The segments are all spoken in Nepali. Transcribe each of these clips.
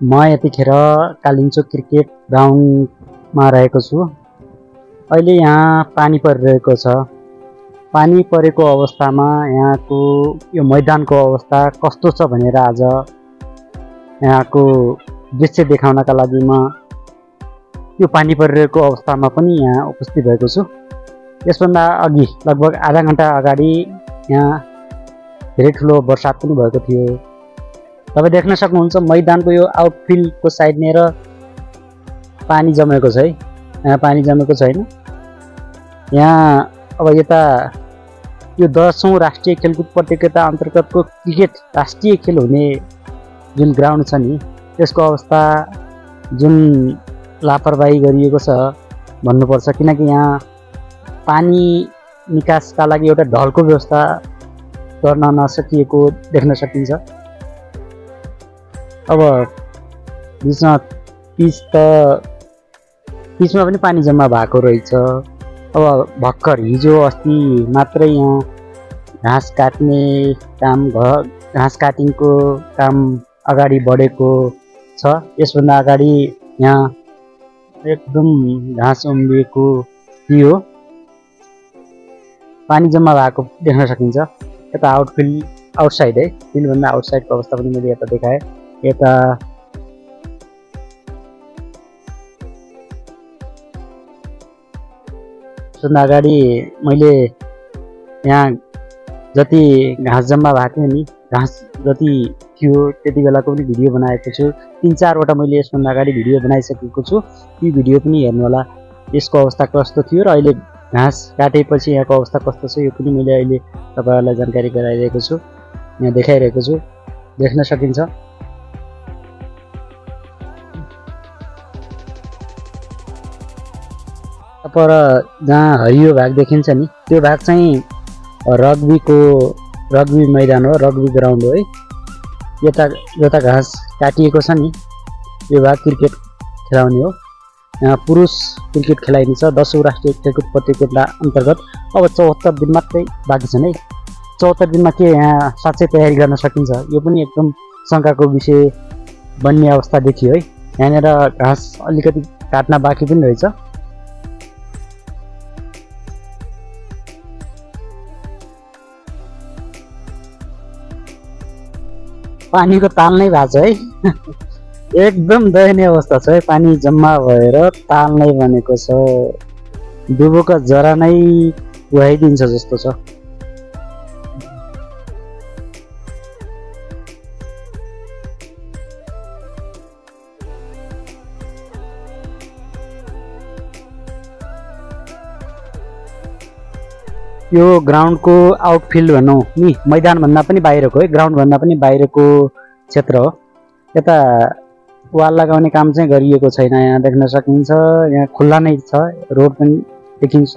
म यतिखेर कालिम्चोक क्रिकेट ग्राउन्डमा रहेको छु। अहिले यहाँ पानी परिरहेको छ। पानी परेको अवस्थामा यहाँको यो मैदानको अवस्था कस्तो छ भनेर आज यहाँको दृश्य देखाउनका लागि म यो पानी परिरहेको अवस्थामा पनि यहाँ उपस्थित भएको छु। यसभन्दा अघि लगभग आधा घन्टा अगाडि यहाँ धेरै ठुलो बर्सात पनि भएको थियो। तपाईँ देख्न सक्नुहुन्छ मैदानको यो आउटफिल्डको साइडनिर पानी जमेको छ है। यहाँ पानी जमेको छैन यहाँ अब यता यो दसौँ राष्ट्रिय खेलकुद प्रतियोगिता अन्तर्गतको क्रिकेट राष्ट्रिय खेल हुने जुन ग्राउन्ड छ नि त्यसको अवस्था जुन लापरवाही गरिएको छ भन्नुपर्छ। किनकि यहाँ पानी निकासका लागि एउटा ढलको व्यवस्था गर्न नसकिएको देख्न सकिन्छ। अब बिचमा पिच त पिचमा पनि पानी जम्मा भएको रहेछ। अब भर्खर हिजो अस्ति मात्रै यहाँ घाँस काट्ने काम घर घाँस काटिङको काम अगाडि बढेको छ। यसभन्दा अगाडि यहाँ एकदम घाँस उम्रिएको थियो। पानी जम्मा भएको देख्न सकिन्छ। यता आउटफिल्ड आउटसाइड है। फिल्डभन्दा आउटसाइडको अवस्था पनि मैले यता देखाएँ। यता सबभन्दा अगाडि मैले यहाँ जति घाँस जम्मा भएको थियो नि घाँस जति थियो त्यति बेलाको पनि भिडियो बनाएको छु। तिन चारवटा मैले यसभन्दा अगाडि भिडियो बनाइसकेको छु। ती भिडियो पनि हेर्नु होला। यसको अवस्था कस्तो थियो र अहिले घाँस काटेपछि यहाँको अवस्था कस्तो छ यो पनि मैले अहिले तपाईँहरूलाई जानकारी गराइरहेको छु यहाँ देखाइरहेको छु। देख्न सकिन्छ। पर जहाँ हरियो भाग देखिन्छ नि त्यो भाग चाहिँ रग्बीको रग्बी मैदान हो रग्बी ग्राउन्ड हो है। यता जता घाँस काटिएको छ नि यो भाग क्रिकेट खेलाउने हो। यहाँ पुरुष क्रिकेट खेलाइन्छ दसौँ राष्ट्रिय खेलकुद प्रतियोगिता अन्तर्गत। अब चौहत्तर दिन मात्रै बाँकी छन् है। चौहत्तर दिनमा के यहाँ साँच्चै तयारी गर्न सकिन्छ? यो पनि एकदम शङ्काको विषय बन्ने अवस्था देखियो है। यहाँनिर घाँस अलिकति काट्न बाँकी पनि रहेछ। पानीको ताल नै भएको छ है। एकदम दयनीय अवस्था छ है। पानी जम्मा भएर ताल नै बनेको छ। डुबोको जरा नै कुहाइदिन्छ जस्तो छ। यो ग्राउन्डको आउटफिल्ड भनौँ नि मैदानभन्दा पनि बाहिरको है ग्राउन्डभन्दा पनि बाहिरको क्षेत्र हो। यता वाल लगाउने काम चाहिँ गरिएको छैन यहाँ देख्न सकिन्छ यहाँ खुल्ला नै छ रोड पनि देखिन्छ।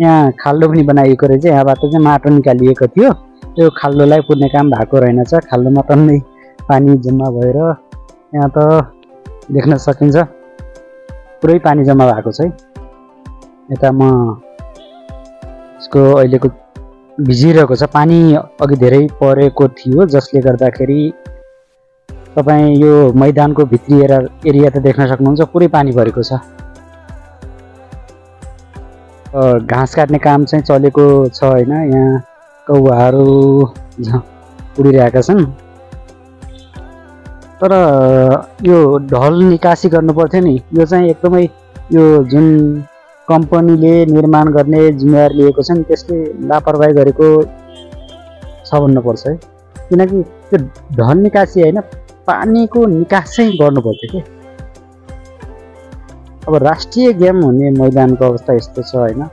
यहाँ खाल्डो पनि बनाइएको रहेछ यहाँबाट चाहिँ माटो निकालिएको थियो। त्यो खाल्डोलाई पुर्ने काम भएको रहेनछ खाल्डोमा टन्नै पानी जम्मा भएर यहाँ त देख्न सकिन्छ। पुरै पानी जम्मा भएको छ है। यता म यसको अहिलेको भिजिरहेको छ। पानी अघि धेरै परेको थियो जसले गर्दाखेरि तपाईँ यो मैदानको भित्री एरिया एरिया त देख्न सक्नुहुन्छ पुरै पानी परेको छ। घाँस काट्ने काम चाहिँ चलेको छ होइन यहाँ कौवाहरू उडिरहेका छन्। तर यो ढल निकासी गर्नु पर्थ्यो नि यो चाहिँ एकदमै यो जुन कम्पनीले निर्माण गर्ने जिम्मेवारी लिएको छ नि त्यसले लापरवाही गरेको छ भन्नुपर्छ है। किनकि त्यो ढल निकासी होइन पानीको निकास चाहिँ गर्नुपर्छ कि? अब राष्ट्रिय गेम हुने मैदानको अवस्था यस्तो छ होइन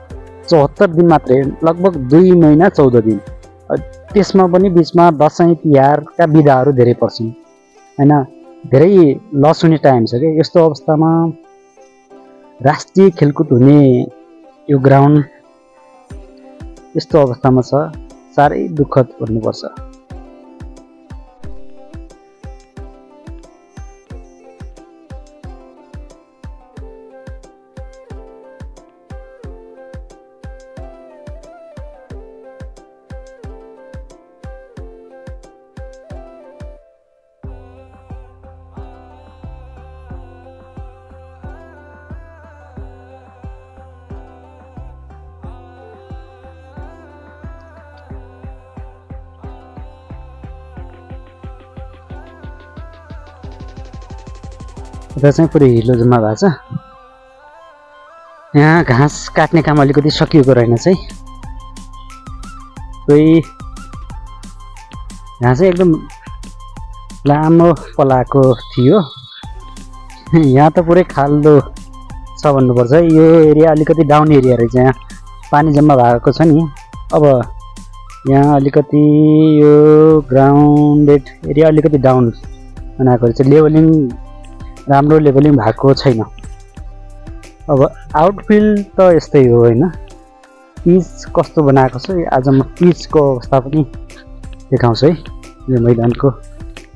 चौहत्तर दिन मात्रै लगभग दुई महिना चौध दिन। त्यसमा पनि बिचमा दसैँ तिहारका बिदाहरू धेरै पर्छन्। होइन धेरै लस हुने टाइम छ कि? यस्तो अवस्थामा राष्ट्रिय खेलकुद हुने यो ग्राउन्ड यस्तो अवस्थामा छ साह्रै दुःखद भन्नुपर्छ यता चाहिँ पुरै हिलो जम्मा भएको छ। यहाँ घाँस काट्ने काम अलिकति सकिएको रहेन चाहिँ। कोही घाँस चाहिँ एकदम लामो पलाएको थियो। यहाँ त पुरै खाल्दो छ भन्नुपर्छ। यो एरिया अलिकति डाउन एरिया रहेछ यहाँ। पानी जम्मा भएको छ नि। अब यहाँ अलिकति यो ग्राउन्डेड एरिया अलिकति डाउन बनाएको रहेछ। लेभलिङ राम्रो लेभलिङ भएको छैन। अब आउटफिल्ड त यस्तै हो होइन। पिच कस्तो बनाएको छ? आज म पिचको अवस्था पनि देखाउँछु है यो मैदानको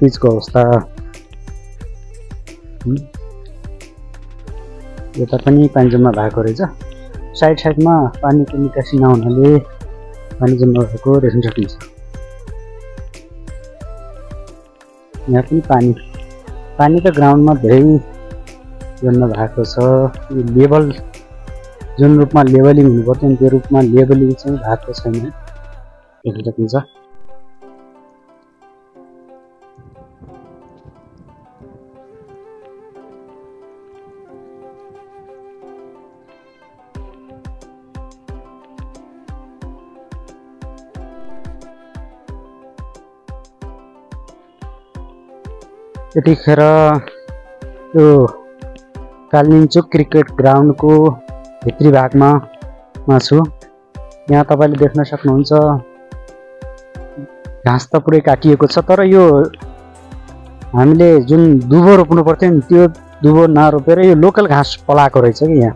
पिचको अवस्था। यता पनि पानी जम्मा भएको रहेछ। साइड साइडमा पानीको निकासी नहुनाले पानी जम्मा भएको देख्न सकिन्छ। यहाँ पनि पानी पानी त ग्राउन्डमा धेरै जम्मा भएको छ। यो लेभल जुन रूपमा लेभलिङ हुनुपर्थ्यो त्यो रूपमा लेभलिङ चाहिँ भएको छैन। देख्न सकिन्छ यतिखेर यो कालिम्चोक क्रिकेट ग्राउन्डको भित्री भागमा मा छु। यहाँ तपाईँले देख्न सक्नुहुन्छ घाँस त पुरै काटिएको छ तर यो हामीले जुन दुबो रोप्नु पर्थ्यो नि त्यो दुबो नरोपेर यो लोकल घाँस पलाएको रहेछ कि यहाँ।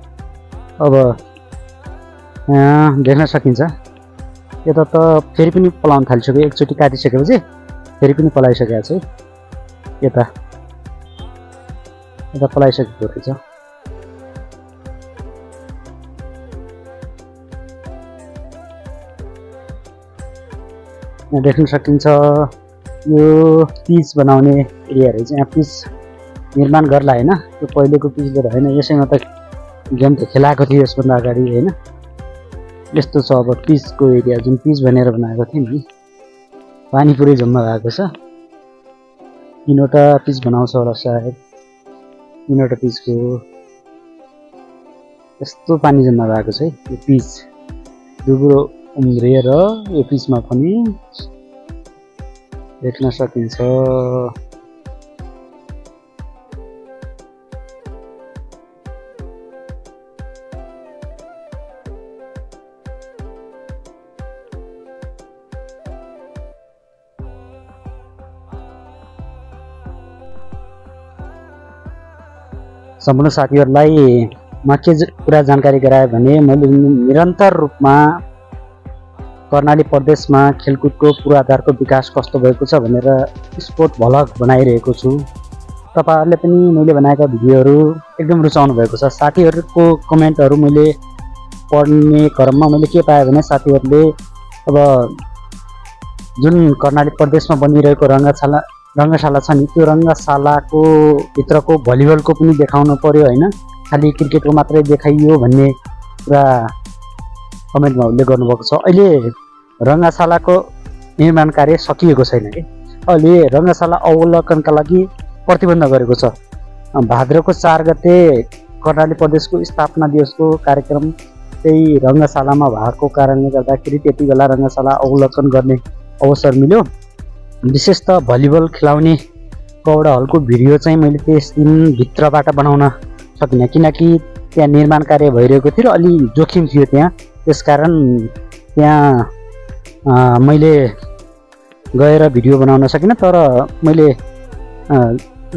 अब यहाँ देख्न सकिन्छ। यता त फेरि पनि पलाउन थालिसक्यो एकचोटि काटिसकेपछि फेरि पनि पलाइसकेको छ। यता। यता पलाइसकेको रहेछ। यहाँ देख्न सकिन्छ यो पिच बनाउने एरियाहरू चाहिँ यहाँ पिच निर्माण गर्ला होइन। त्यो पहिलेको पिचबाट होइन। यसैमा त गेम त खेलाएको थियो यसभन्दा अगाडि होइन? यस्तो छ अब पिचको एरिया। जुन पिच भनेर बनाएको थियो नि पानी पुरै जम्मा भएको छ। तिनवटा पिच बनाउँछ होला सायद। तिनवटा पिचको यस्तो पानी जम्मा भएको छ है यो पिच दुब्रो उम्रिएर यो पिचमा पनि देख्न सकिन्छ। सम्पूर्ण साथीहरूलाई म के कुरा जानकारी गराएँ भने मैले निरन्तर रूपमा कर्णाली प्रदेशमा खेलकुदको पूर्वाधारको विकास कस्तो भएको छ भनेर स्पोर्ट भ्लग बनाइरहेको छु। तपाईँहरूले पनि मैले बनाएका भिडियोहरू एकदम रुचाउनु भएको छ। साथीहरूको कमेन्टहरू मैले पढ्ने क्रममा मैले के पाएँ भने साथीहरूले अब जुन कर्णाली प्रदेशमा बनिरहेको रङ्गशाला रङ्गशाला छ नि त्यो रङ्गशालाको भित्रको भलिबलको पनि देखाउनु पर्यो होइन। खालि क्रिकेटको मात्रै देखाइयो भन्ने कुरा कमेन्टमा उल्लेख गर्नुभएको छ। अहिले रङ्गशालाको निर्माण कार्य सकिएको छैन कि? अहिले रङ्गशाला अवलोकनका लागि प्रतिबन्ध गरेको छ। भाद्रको चार गते कर्णाली प्रदेशको स्थापना दिवसको कार्यक्रम त्यही रङ्गशालामा भएको कारणले गर्दाखेरि त्यति बेला रङ्गशाला अवलोकन गर्ने अवसर मिल्यो। विशेष त भलिबल खेलाउने कौडा हलको भिडियो चाहिँ मैले त्यस दिन भित्रबाट बनाउन सकिनँ। किनकि त्यहाँ निर्माण कार्य भइरहेको थियो र अलि जोखिम थियो त्यहाँ। त्यसकारण त्यहाँ मैले गएर भिडियो बनाउन सकिनँ तर मैले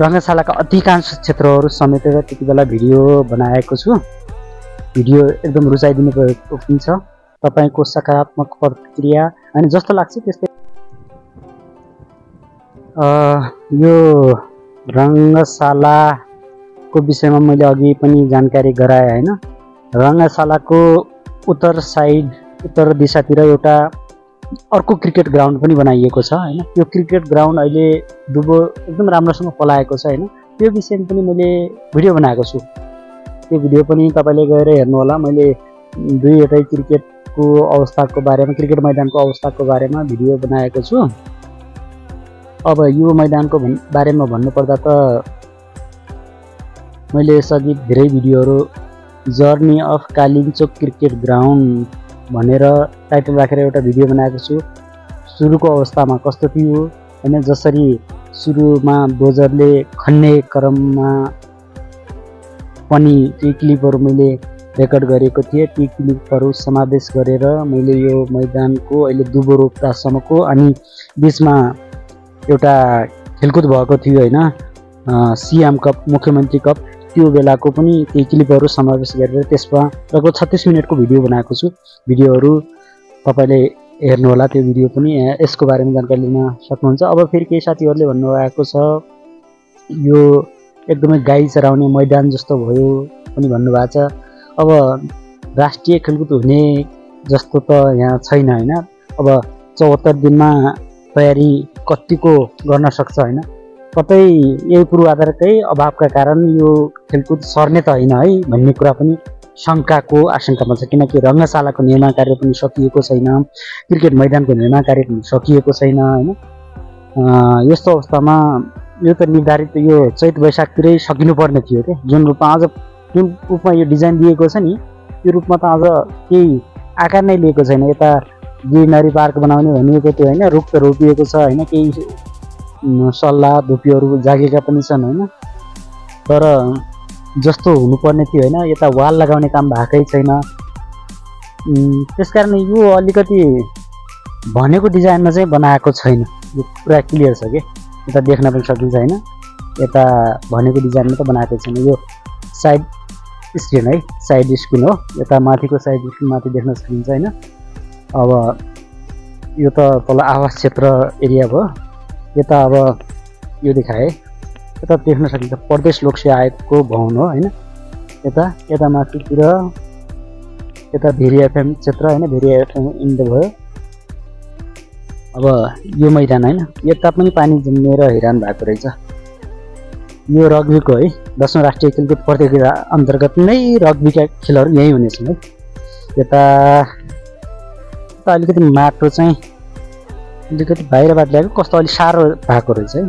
रङ्गशालाका अधिकांश क्षेत्रहरू समेटेर त्यति बेला भिडियो बनाएको छु। भिडियो एकदम रुचाइदिनु भएको पनि छ तपाईँको सकारात्मक प्रतिक्रिया अनि जस्तो लाग्छ त्यस्तै यो रङ्गशालाको विषयमा मैले अघि पनि जानकारी गराएँ होइन? रङ्गशालाको उत्तर साइड उत्तर दिशातिर एउटा अर्को क्रिकेट ग्राउन्ड पनि बनाइएको छ होइन? त्यो क्रिकेट ग्राउन्ड अहिले दुबो एकदम राम्रोसँग पलाएको छ होइन? त्यो विषयमा पनि मैले भिडियो बनाएको छु। त्यो भिडियो पनि तपाईँले गएर हेर्नुहोला। मैले दुईवटै क्रिकेटको अवस्थाको बारेमा क्रिकेट मैदानको अवस्थाको बारेमा भिडियो बनाएको छु। अब यो मैदानको भन् बारेमा भन्नुपर्दा त मैले यसअघि धेरै भिडियोहरू journey of Kalinchowk cricket ground भनेर टाइटल राखेर एउटा भिडियो बनाएको छु। सुरुको अवस्थामा कस्तो थियो? होइन जसरी सुरुमा डोजरले खन्ने क्रममा पनि ती क्लिपहरू मैले रेकर्ड गरेको थिएँ। ती क्लिपहरू समावेश गरेर मैले यो मैदानको अहिले दुबो रोप्दासम्मको अनि बिचमा एउटा खेलकुद भएको थियो होइन। सिएम कप मुख्यमन्त्री कप त्यो बेलाको पनि केही क्लिपहरू समावेश गरेर त्यसमा लगभग छत्तिस मिनटको भिडियो बनाएको छु। भिडियोहरू तपाईँले हेर्नुहोला त्यो भिडियो पनि। यसको बारेमा जानकारी लिन सक्नुहुन्छ। अब फेरि केही साथीहरूले भन्नुभएको छ यो एकदमै गाई चराउने मैदान जस्तो भयो पनि भन्नुभएको छ। अब राष्ट्रिय खेलकुद हुने जस्तो त यहाँ छैन होइन। अब चौहत्तर दिनमा तयारी कतिको गर्न सक्छ होइन। कतै यही पूर्वाधारकै अभावका कारण यो खेलकुद सर्ने त होइन है भन्ने कुरा पनि शङ्काको आशङ्कामा छ किनकि रङ्गशालाको निर्माण कार्य पनि सकिएको छैन क्रिकेट मैदानको निर्माण कार्य पनि सकिएको छैन होइन। यस्तो अवस्थामा यो त निर्धारित यो चैत वैशाखतिरै सकिनुपर्ने थियो क्या जुन रूपमा अझ जुन रूपमा यो डिजाइन दिएको छ नि त्यो रूपमा त अझ केही आकार नै लिएको छैन। यता ग्रिनरी पार्क बनाउने भनिएको थियो होइन रुख त रोपिएको छ होइन केही सल्लाह धुपीहरू जागेका पनि छन् होइन। तर जस्तो हुनुपर्ने थियो होइन यता वाल लगाउने काम भएकै छैन। त्यस कारण यो अलिकति भनेको डिजाइनमा चाहिँ बनाएको छैन। यो पुरा क्लियर छ कि? यता देख्न पनि सकिन्छ होइन। यता भनेको डिजाइनमा त बनाएको छैन। यो साइड स्क्रिन है साइड स्क्रिन हो। यता माथिको साइड स्क्रिन माथि देख्न सकिन्छ होइन। अब यो त तल आवास क्षेत्र एरिया भयो। यता अब यो देखाएँ। यता देख्न सकिन्छ। प्रदेश लोकसेवा आयोगको भवन हो होइन? यता यता माथितिर यता एफएम क्षेत्र होइन? एफएम इन्डो भयो। अब यो मैदान होइन? यता पनि पानी जन्मेर हैरान भएको रहेछ। यो रग्बीको है? दसौँ राष्ट्रिय खेलकुद प्रतियोगिता अन्तर्गत नै रग्बीका खेलहरू यहीँ हुनेछन् है? यता अलिकति माटो चाहिँ अलिकति बाहिरबाट ल्याएको कस्तो अलिक साह्रो भएको रहेछ है।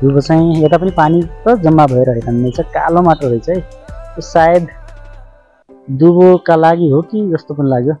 दुबो चाहिँ यता पनि पानी त जम्मा भएर हेर्नेछ कालो माटो रहेछ है। सायद दुबोका लागि हो कि जस्तो पनि लाग्यो।